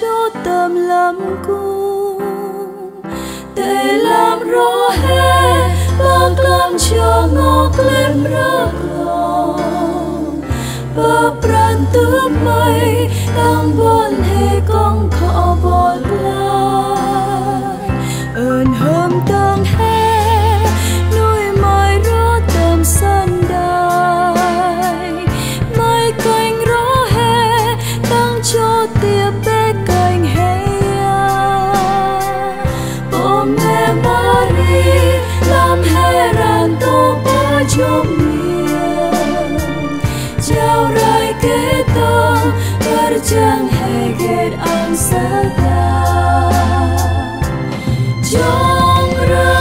cho tâm lắm cung để làm rõ hết bác làm cho ngọc lên rớt lòng. Và pran tướp mây đang bon hề con khó bon lại ba trong miền chào đời kế hề berjang heget ang sada trong ra,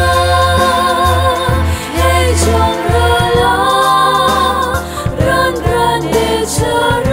hay trong ra lo ran ran để chờ